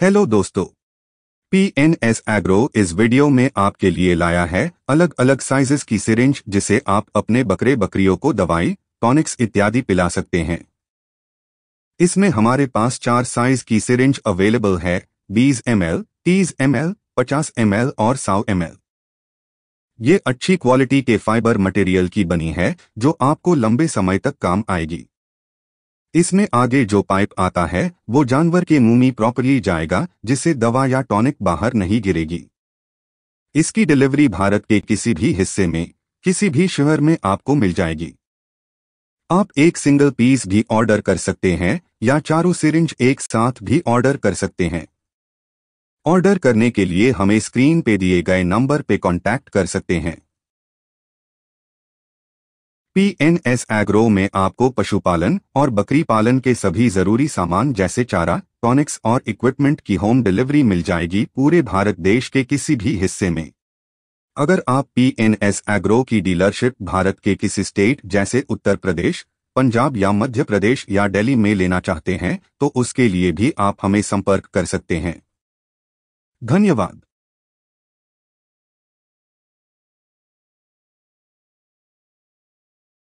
Hello दोस्तों। P N S agro इस video में आपके लिए लाया है अलग अलग साइजेस की सिरिंज जिसे आप अपने बकरे बकरियों को दवाई टॉनिक्स इत्यादि पिला सकते हैं। इसमें हमारे पास चार साइज़ की सिरिंज अवेलेबल है, बीस एम एल तीस एम एल पचास एम एल और सौ एम एल ये अच्छी क्वालिटी के फाइबर मटेरियल की बनी है, जो आपको लंबे समय तक काम आएगी। इसमें आगे जो पाइप आता है, वो जानवर के मुँह में प्रॉपरली जाएगा, जिससे दवा या टॉनिक बाहर नहीं गिरेगी। इसकी डिलीवरी भारत के किसी भी हिस्से में, किसी भी शहर में आपको मिल जाएगी। आप एक सिंगल पीस भी ऑर्डर कर सकते हैं, या चारों सिरिंज एक साथ भी ऑर्डर कर सकते हैं। ऑर्डर करने के लिए हमें स्क्रीन पे दिए गए नंबर पे कांटेक्ट कर सकते हैं। पीएनएस एग्रो में आपको पशुपालन और बकरी पालन के सभी ज़रूरी सामान जैसे चारा टॉनिक्स और इक्विपमेंट की होम डिलीवरी मिल जाएगी पूरे भारत देश के किसी भी हिस्से में। अगर आप पीएनएस एग्रो की डीलरशिप भारत के किसी स्टेट जैसे उत्तर प्रदेश, पंजाब या मध्य प्रदेश या दिल्ली में लेना चाहते हैं तो उसके लिए भी आप हमें संपर्क कर सकते हैं। धन्यवाद।